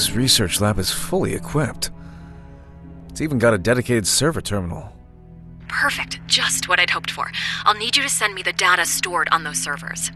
This research lab is fully equipped. It's even got a dedicated server terminal. Perfect. Just what I'd hoped for. I'll need you to send me the data stored on those servers.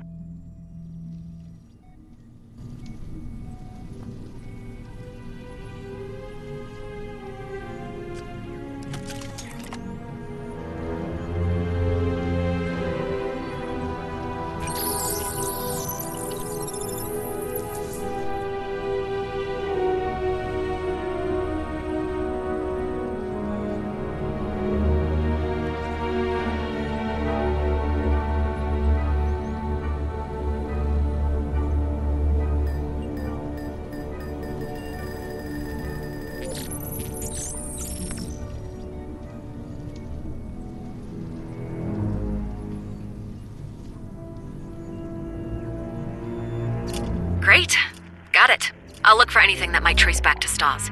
I'll look for anything that might trace back to Stas.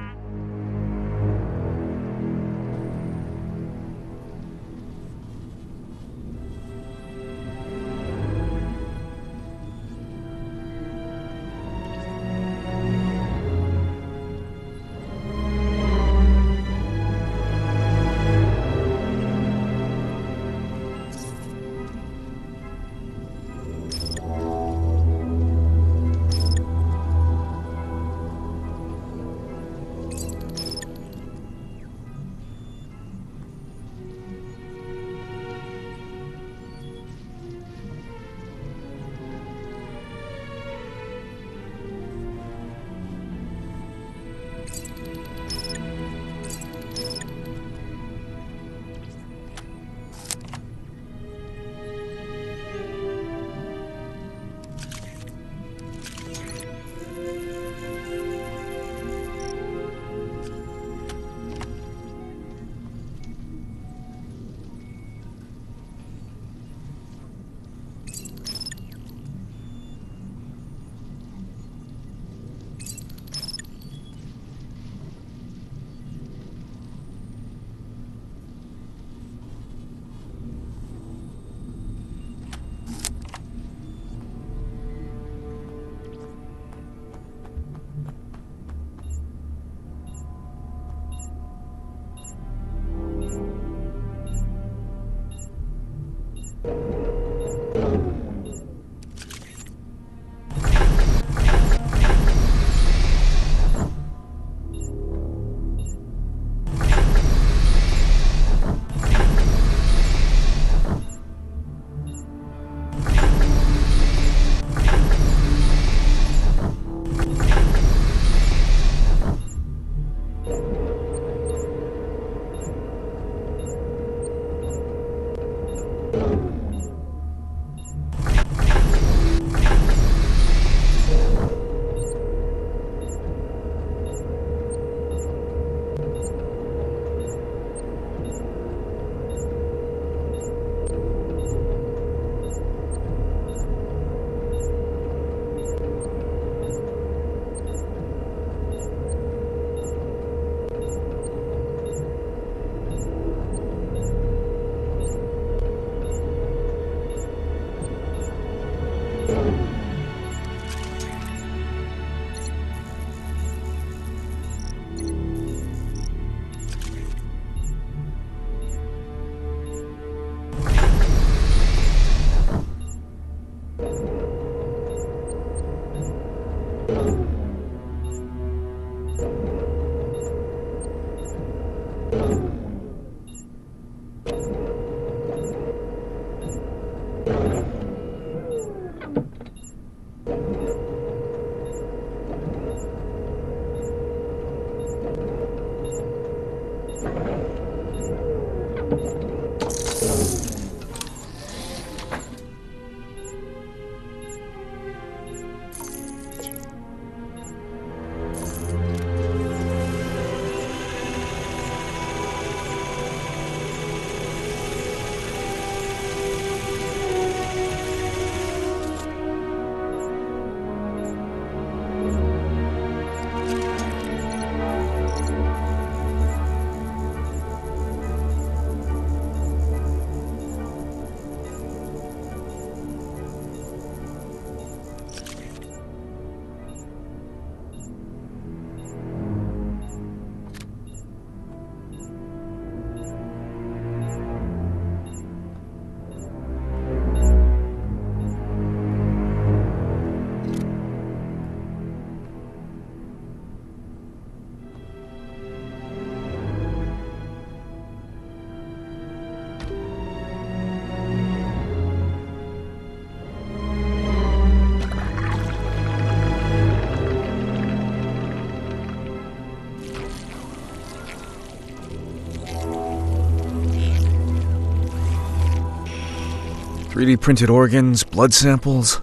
3D printed organs, blood samples.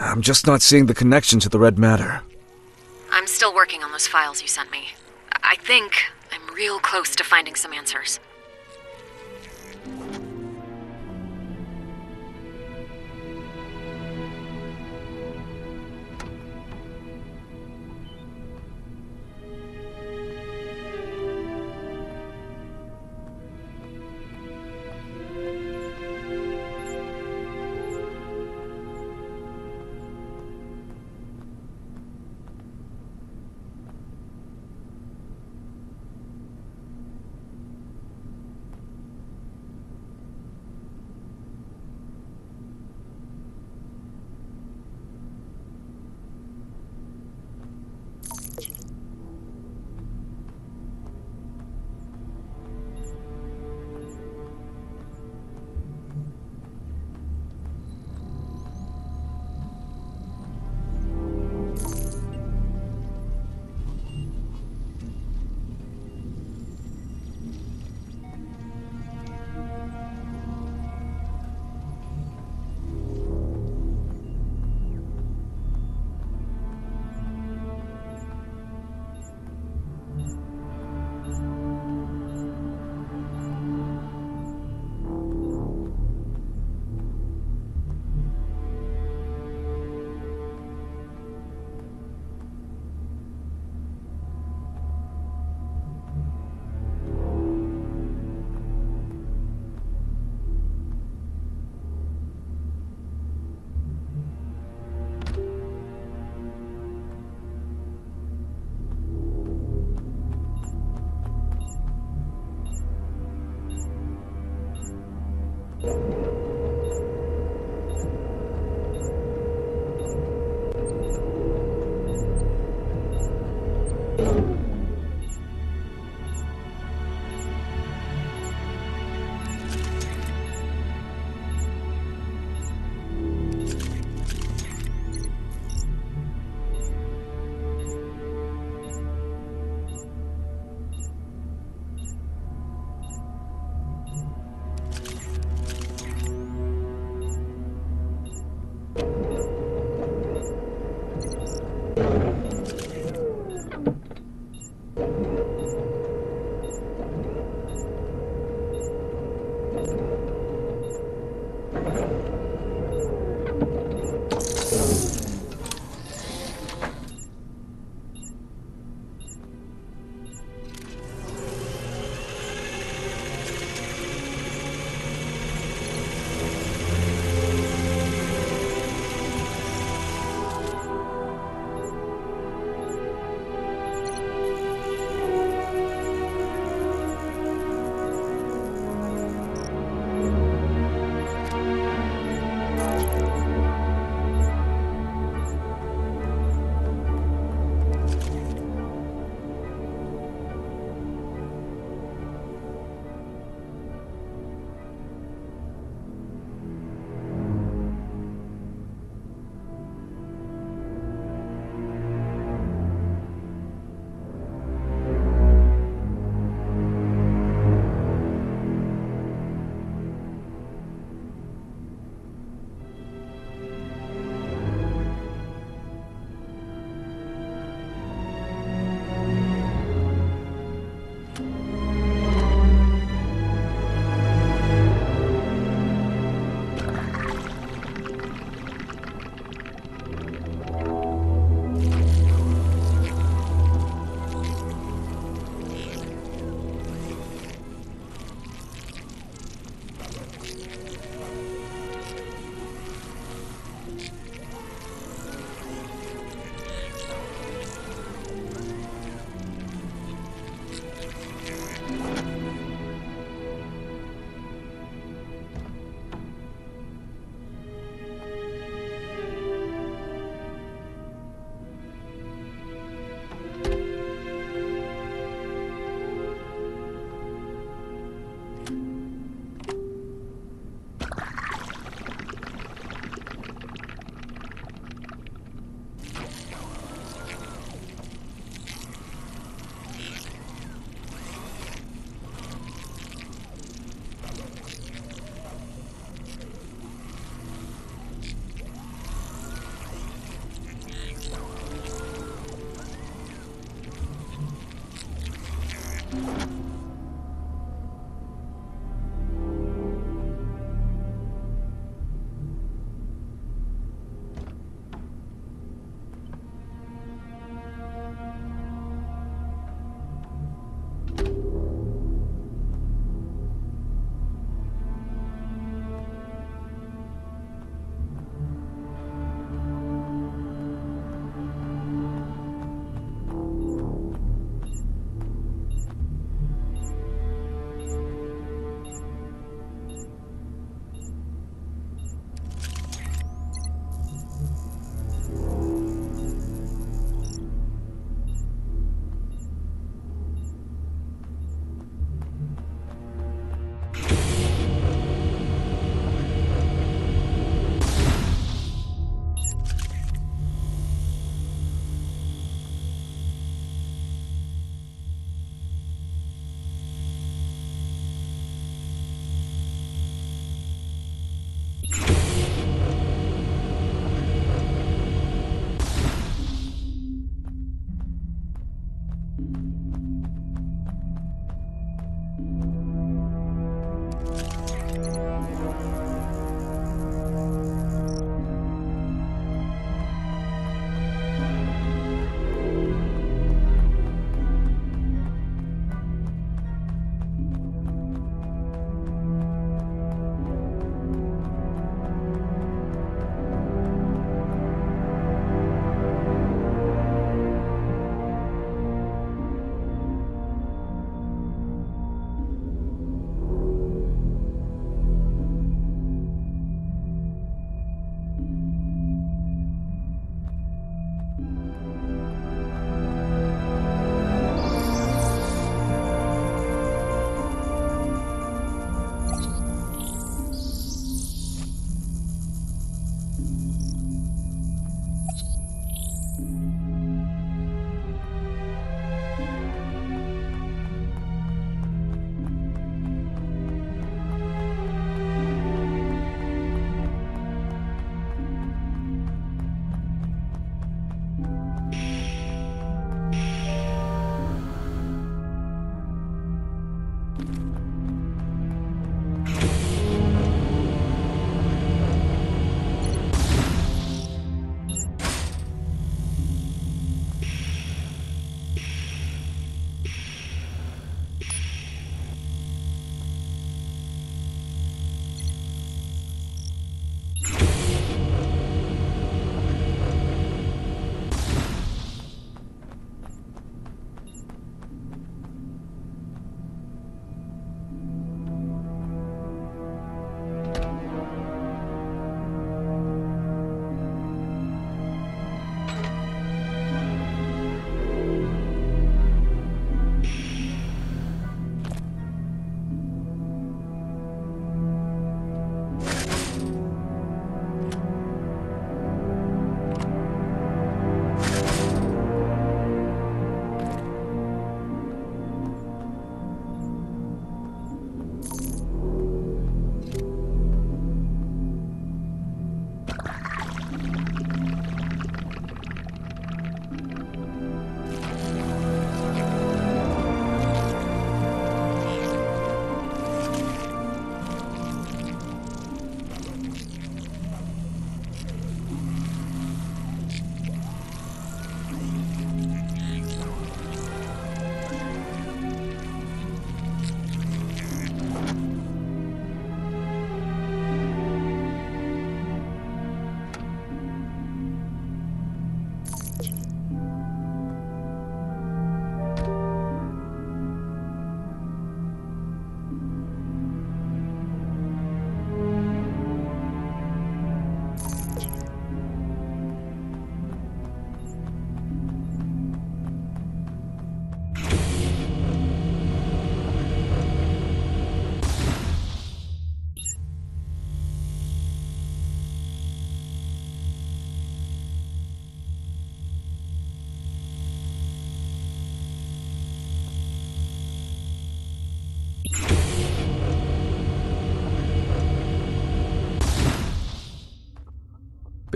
I'm just not seeing the connection to the red matter. I'm still working on those files you sent me. I think I'm real close to finding some answers.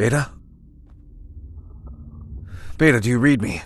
Beta? Beta, do you read me?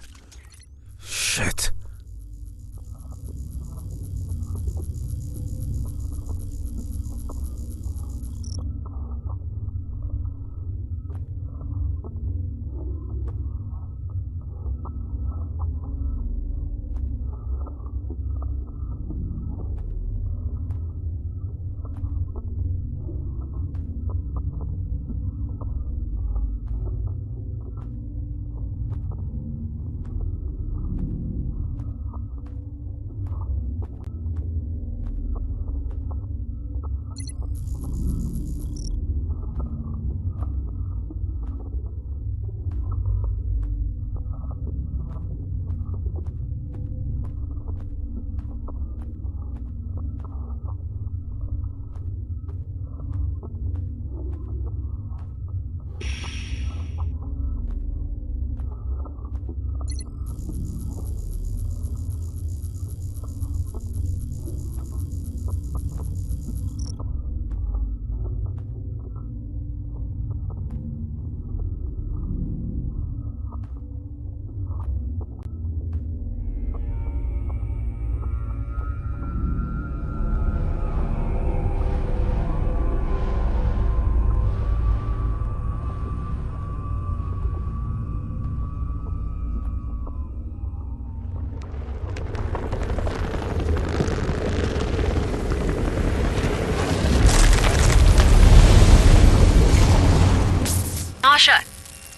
Sasha!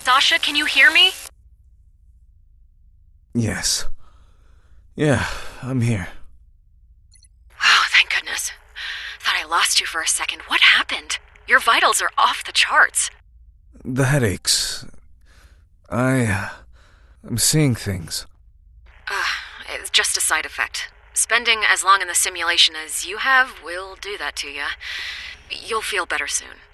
Sasha, can you hear me? Yes. Yeah, I'm here. Oh, thank goodness. Thought I lost you for a second. What happened? Your vitals are off the charts. The headaches. I. Uh, I'm seeing things. Uh, it's just a side effect. Spending as long in the simulation as you have will do that to you. You'll feel better soon.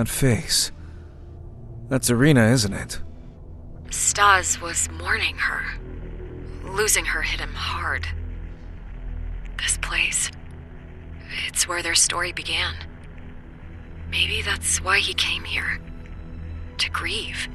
That face. That's Arena, isn't it? Stas was mourning her. Losing her hit him hard. This place. It's where their story began. Maybe that's why he came here. To grieve.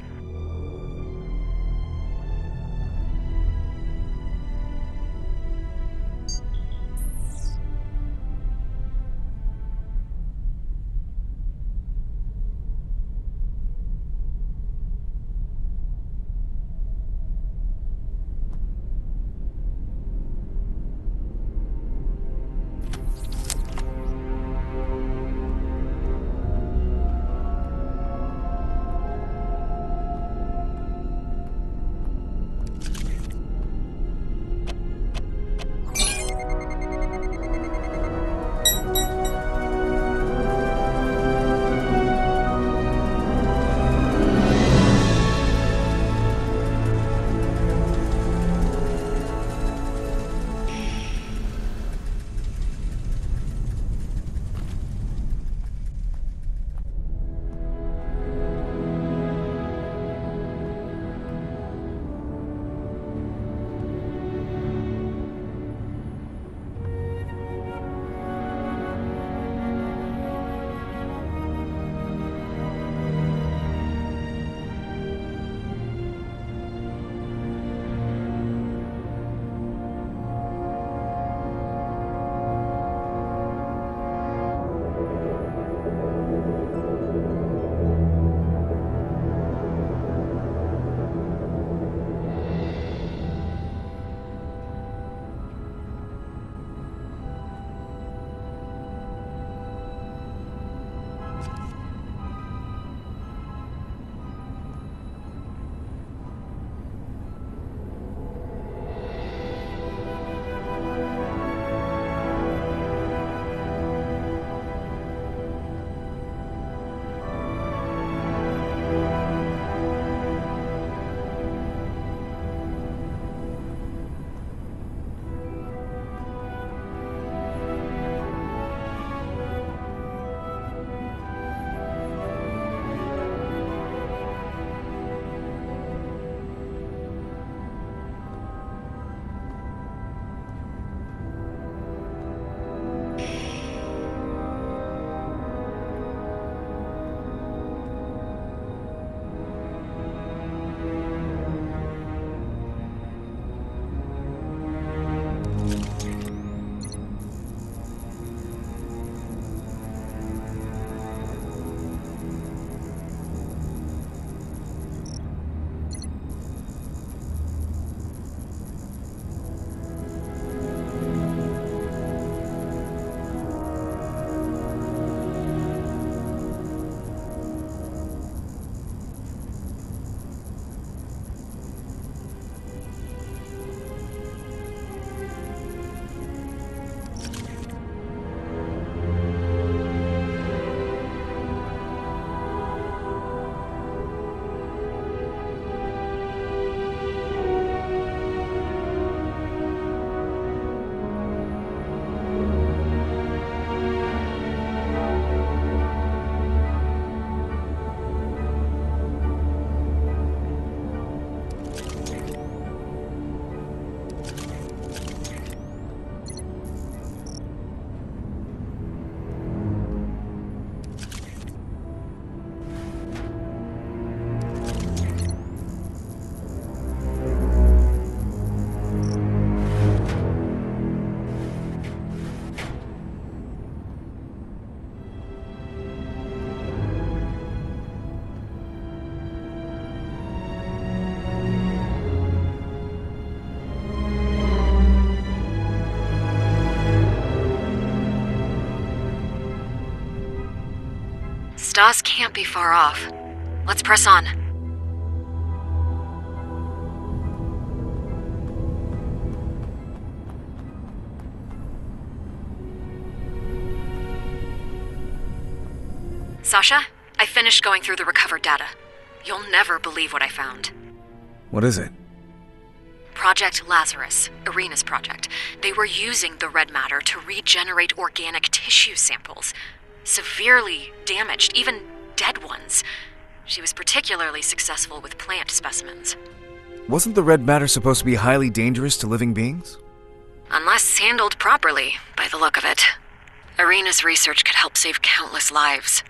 Stas can't be far off. Let's press on. Sasha, I finished going through the recovered data. You'll never believe what I found. What is it? Project Lazarus, Irina's project. They were using the red matter to regenerate organic tissue samples. Severely damaged, even dead ones. She was particularly successful with plant specimens. Wasn't the red matter supposed to be highly dangerous to living beings? Unless handled properly, by the look of it. Irina's research could help save countless lives.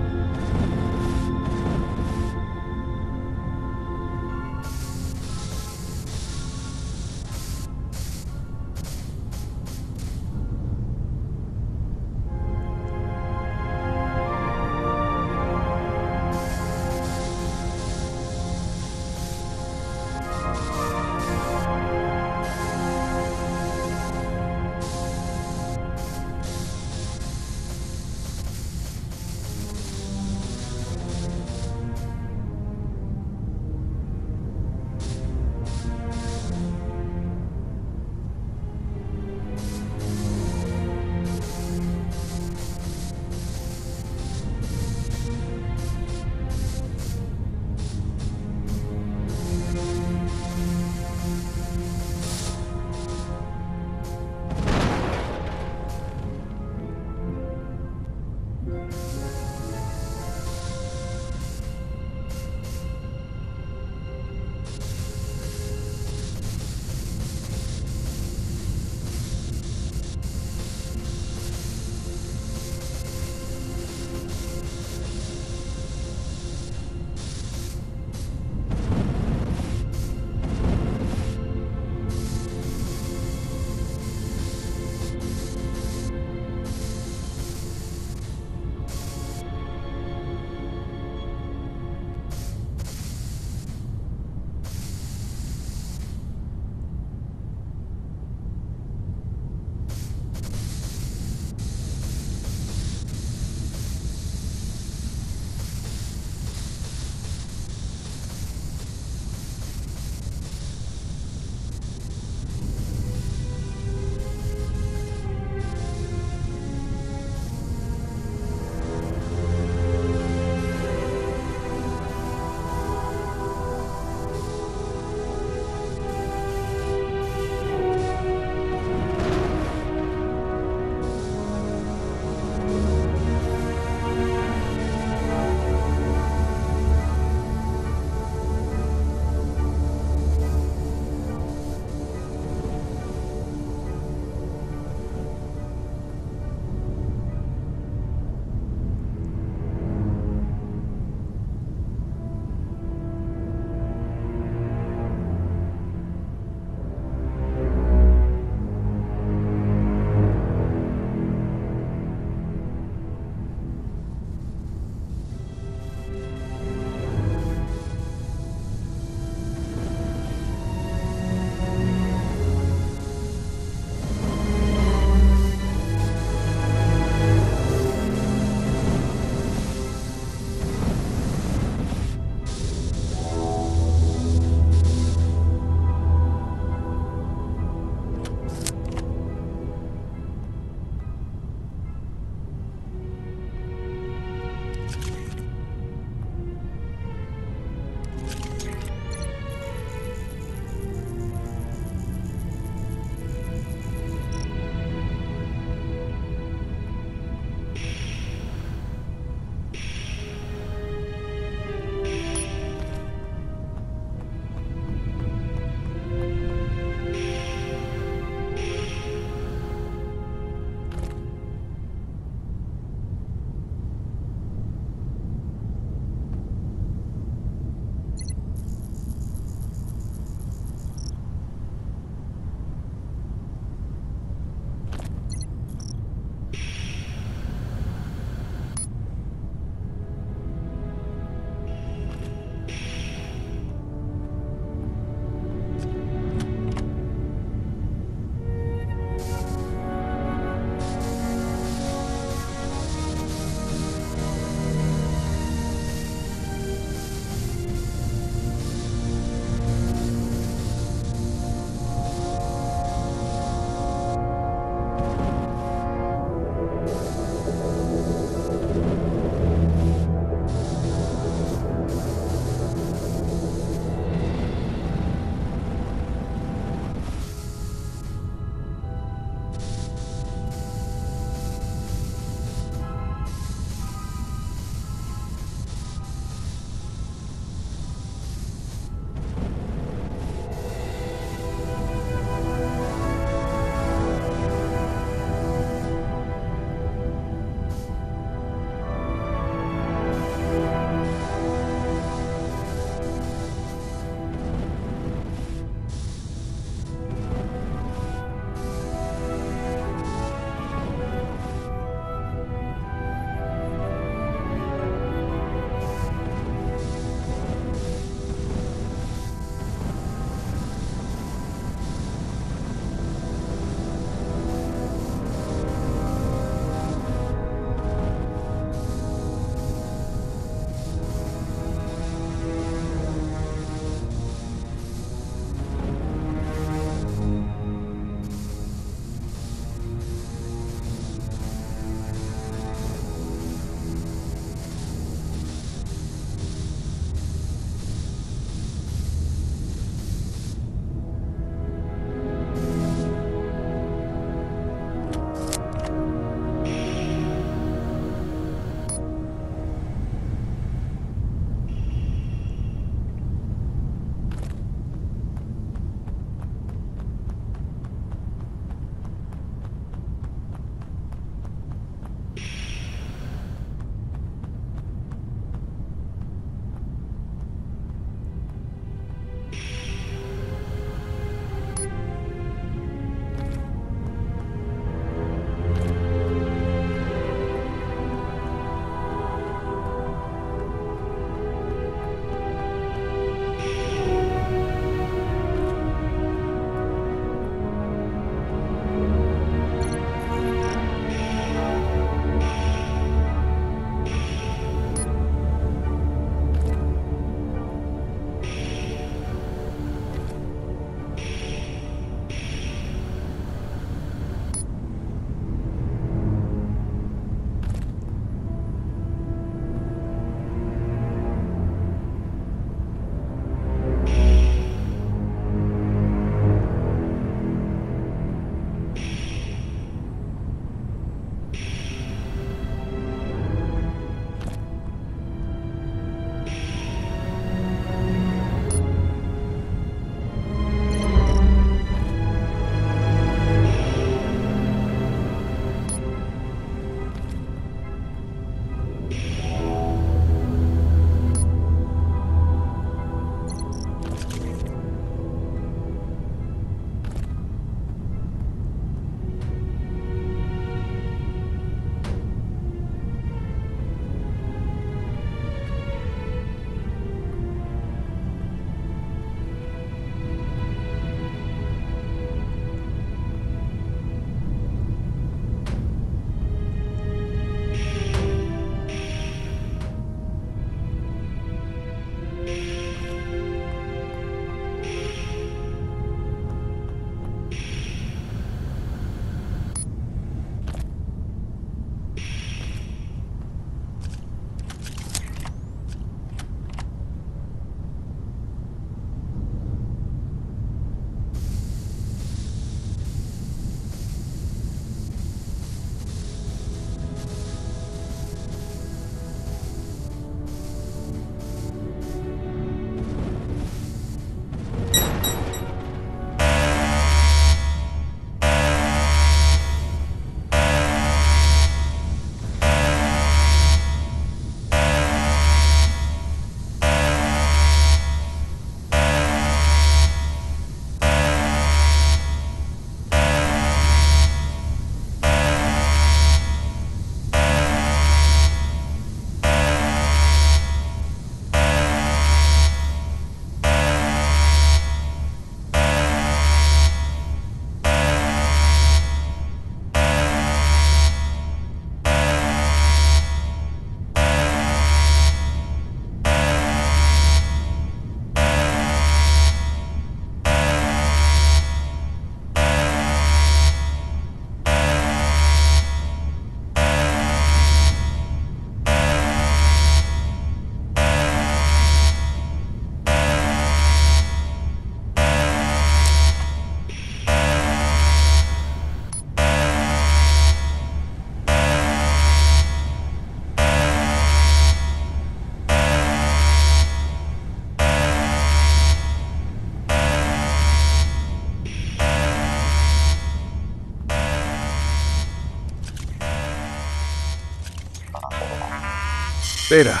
Beta.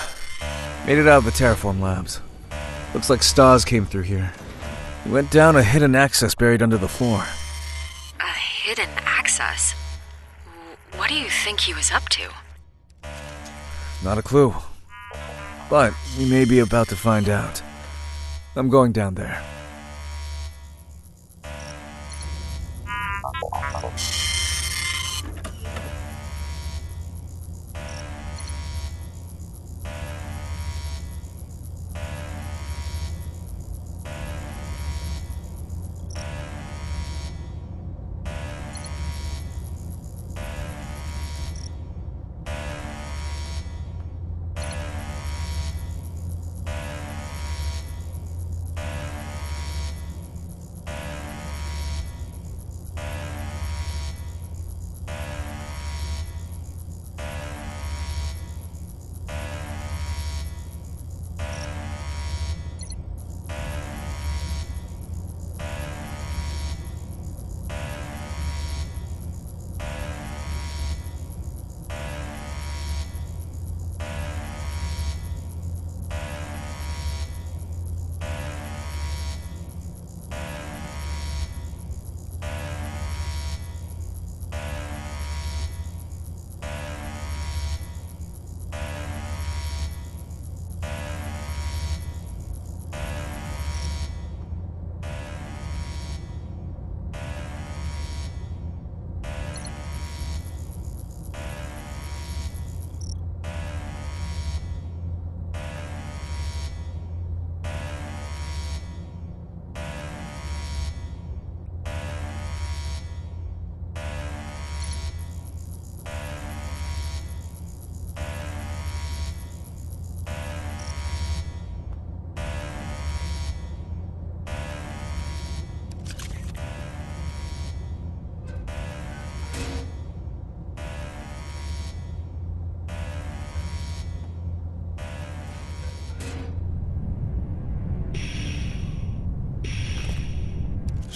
Made it out of the Terraform labs. Looks like Stas came through here. He went down a hidden access buried under the floor. A hidden access? What do you think he was up to? Not a clue. But we may be about to find out. I'm going down there.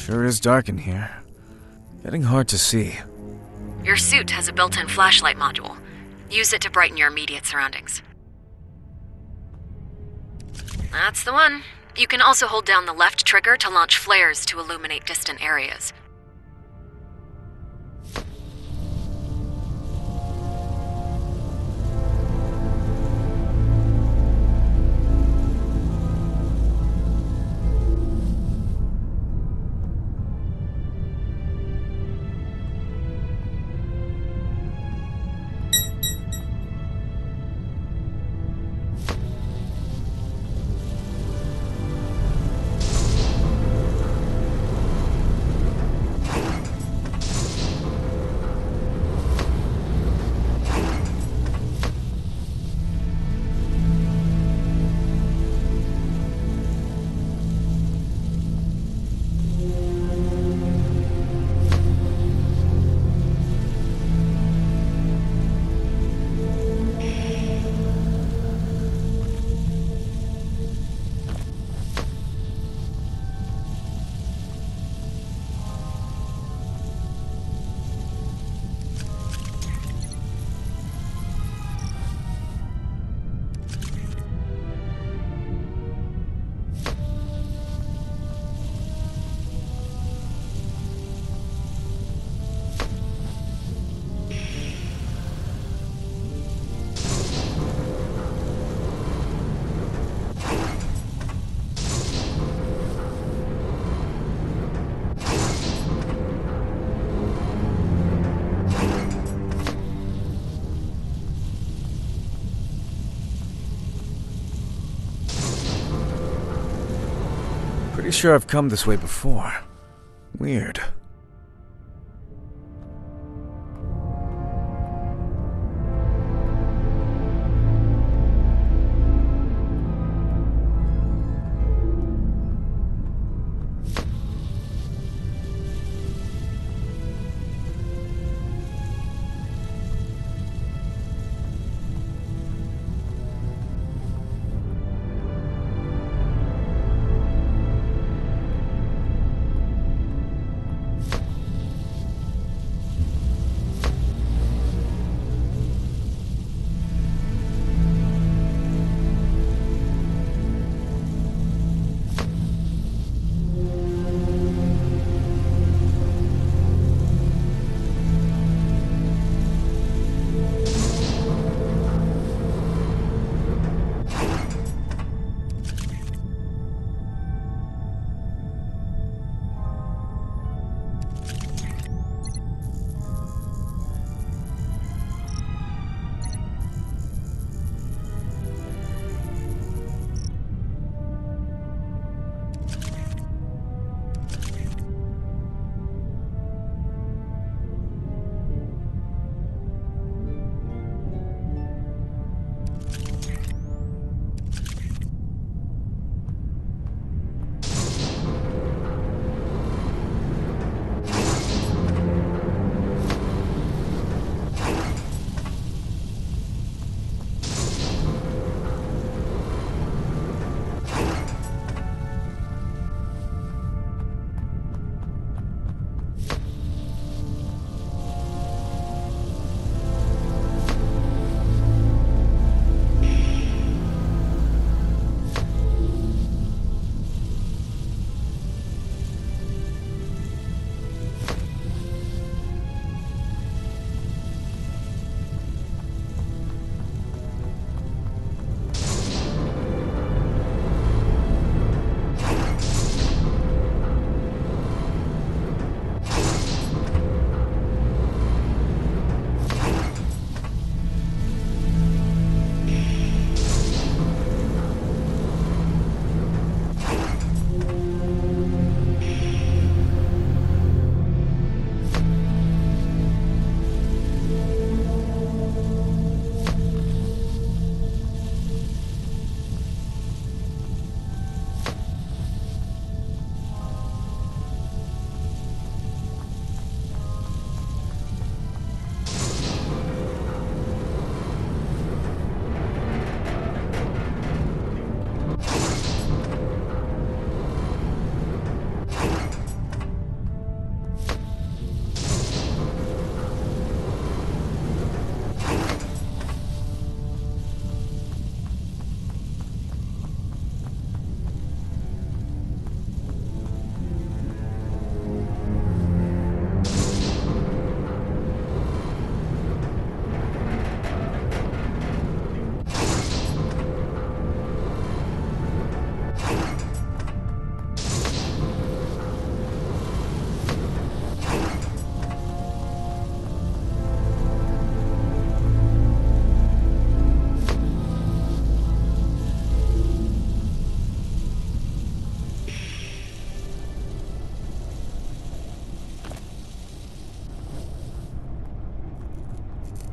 Sure is dark in here. Getting hard to see. Your suit has a built in flashlight module. Use it to brighten your immediate surroundings. That's the one. You can also hold down the left trigger to launch flares to illuminate distant areas. Sure I've come this way before. Weird.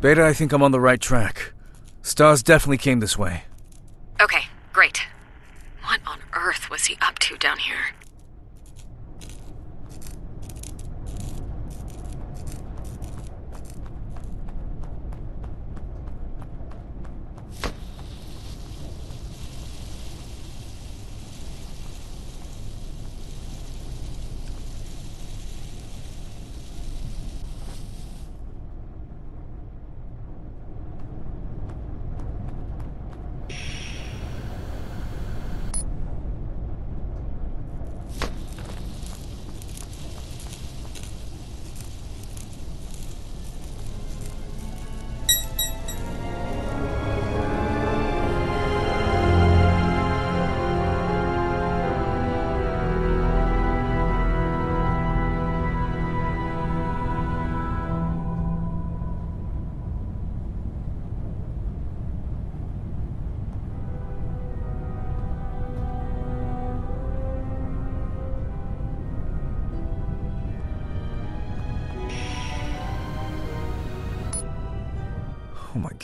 Beta, I think I'm on the right track. Stas definitely came this way.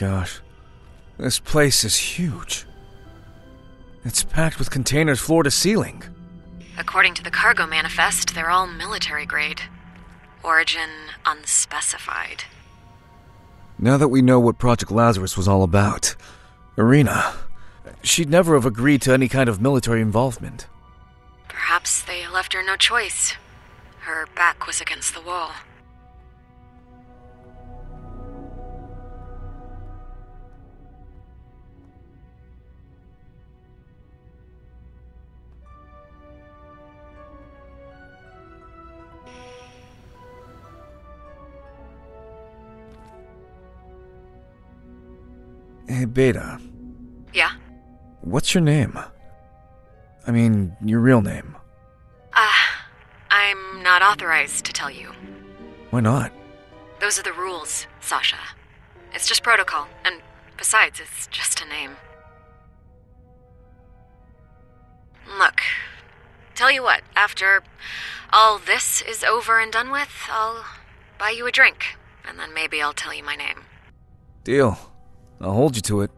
Gosh. This place is huge. It's packed with containers floor to ceiling. According to the cargo manifest, they're all military grade. Origin unspecified. Now that we know what Project Lazarus was all about, Irina, she'd never have agreed to any kind of military involvement. Perhaps they left her no choice. Her back was against the wall. Hey, Beta, Yeah? what's your name? I mean, your real name. Ah, I'm not authorized to tell you. Why not? Those are the rules, Sasha. It's just protocol, and besides, it's just a name. Look, tell you what, after all this is over and done with, I'll buy you a drink, and then maybe I'll tell you my name. Deal. I'll hold you to it.